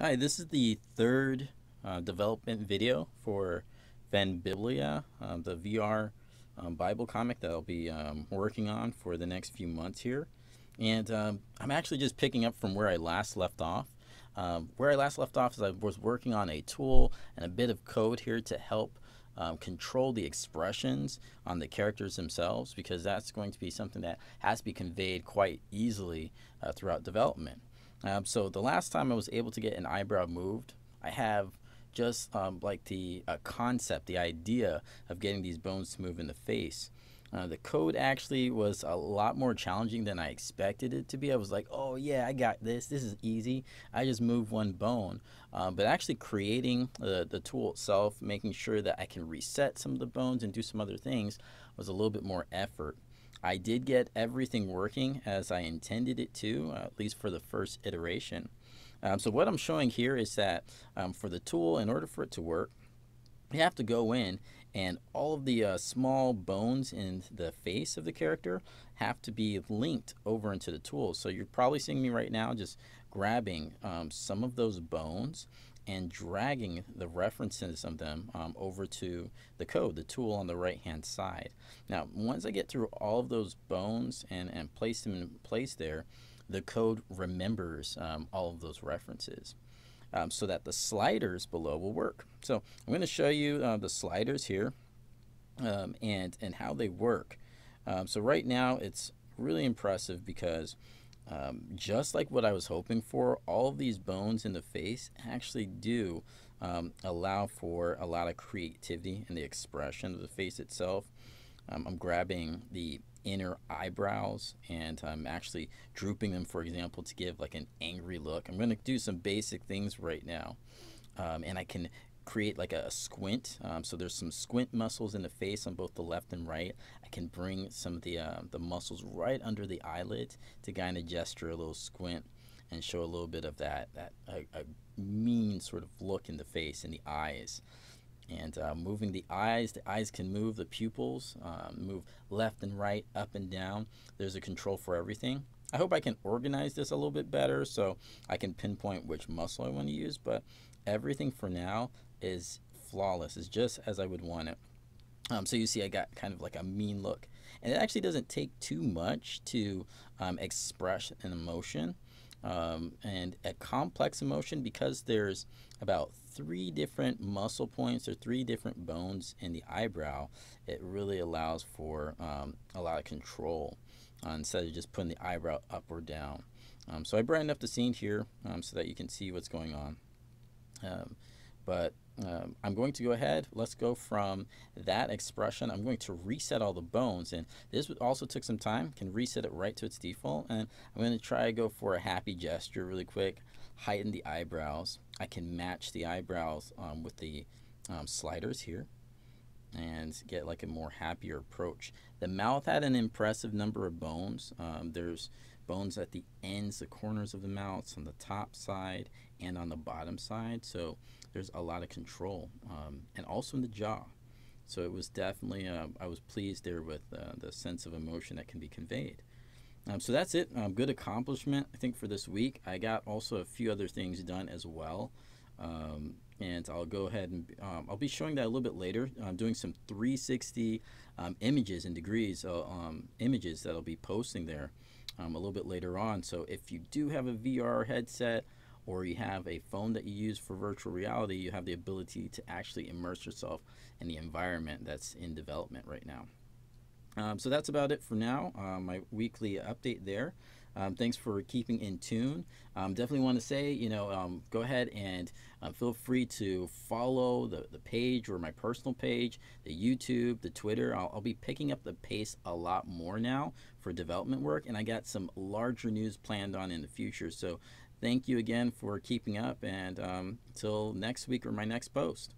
Hi, this is the third uh, development video for Venn Biblia, um, the VR um, Bible comic that I'll be um, working on for the next few months here. And um, I'm actually just picking up from where I last left off. Um, where I last left off is I was working on a tool and a bit of code here to help um, control the expressions on the characters themselves because that's going to be something that has to be conveyed quite easily uh, throughout development. Um, so the last time I was able to get an eyebrow moved, I have just um, like the uh, concept, the idea of getting these bones to move in the face. Uh, the code actually was a lot more challenging than I expected it to be. I was like, oh yeah, I got this. This is easy. I just move one bone. Uh, but actually creating the, the tool itself, making sure that I can reset some of the bones and do some other things was a little bit more effort. I did get everything working as I intended it to, uh, at least for the first iteration. Um, so what I'm showing here is that um, for the tool, in order for it to work, you have to go in and all of the uh, small bones in the face of the character have to be linked over into the tool. So you're probably seeing me right now just grabbing um, some of those bones and dragging the references of them um, over to the code, the tool on the right hand side. Now, once I get through all of those bones and, and place them in place there, the code remembers um, all of those references. Um, so that the sliders below will work. So I'm going to show you uh, the sliders here um, and, and how they work. Um, so right now it's really impressive because um, just like what I was hoping for, all of these bones in the face actually do um, allow for a lot of creativity in the expression of the face itself. Um, I'm grabbing the inner eyebrows and I'm actually drooping them, for example, to give like an angry look. I'm going to do some basic things right now. Um, and I can create like a, squint. Um, so there's some squint muscles in the face on both the left and right. I can bring some of the uh, the muscles right under the eyelid to kind of gesture a little squint and show a little bit of that that a, a mean sort of look in the face and the eyes. And uh, moving the eyes, the eyes can move, the pupils um, move left and right, up and down. There's a control for everything. I hope I can organize this a little bit better so I can pinpoint which muscle I want to use, but everything for now is flawless, is just as I would want it. Um, so you see I got kind of like a mean look. And it actually doesn't take too much to um, express an emotion. Um, and a complex emotion because there's about three different muscle points or three different bones in the eyebrow, it really allows for um, a lot of control uh, instead of just putting the eyebrow up or down. Um, so I brightened up the scene here um, so that you can see what's going on. Um, but um, I'm going to go ahead. Let's go from that expression. I'm going to reset all the bones. And this also took some time. Can reset it right to its default. And I'm going to try to go for a happy gesture really quick. Heighten the eyebrows. I can match the eyebrows um, with the um, sliders here and get like a more happier approach. The mouth had an impressive number of bones. Um, there's bones at the ends, the corners of the mouth, on the top side and on the bottom side. So there's a lot of control, um, and also in the jaw. So it was definitely, uh, I was pleased there with uh, the sense of emotion that can be conveyed. Um, so that's it. Um, good accomplishment, I think, for this week. I got also a few other things done as well. Um, and I'll go ahead and um, I'll be showing that a little bit later. I'm doing some 360 um, images and degrees uh, um, images that I'll be posting there a little bit later on. So if you do have a VR headset, or you have a phone that you use for virtual reality, you have the ability to actually immerse yourself in the environment that's in development right now. Um, so that's about it for now. Uh, my weekly update there. Um, thanks for keeping in tune. Um, definitely want to say, you know, um, go ahead and uh, feel free to follow the, the page or my personal page, the YouTube, the Twitter. I'll, I'll be picking up the pace a lot more now for development work, and I got some larger news planned on in the future. So thank you again for keeping up, and um, until next week or my next post.